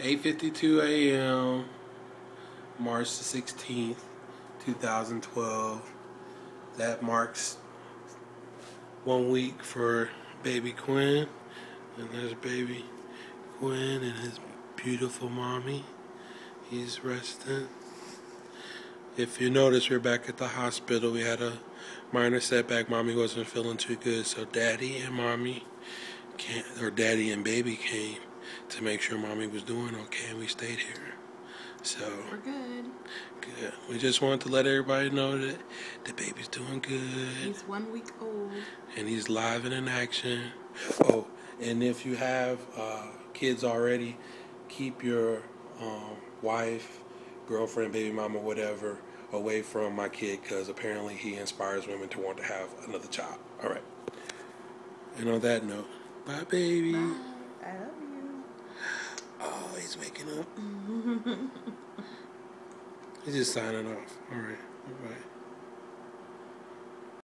8.52 a.m. March the 16th, 2012. That marks one week for baby Quinn. And there's baby Quinn and his beautiful mommy. He's resting. If you notice, we're back at the hospital. We had a minor setback. Mommy wasn't feeling too good, so daddy and mommy or daddy and baby came to make sure mommy was doing okay, and we stayed here. So we're good. Good. We just wanted to let everybody know that the baby's doing good. He's one week old. And he's live and in action. Oh, and if you have uh, kids already, keep your um, wife, girlfriend, baby mama, whatever, away from my kid because apparently he inspires women to want to have another child. All right. And on that note, bye, baby. Bye. I love you picking up. He's just signing off. All right. Bye-bye.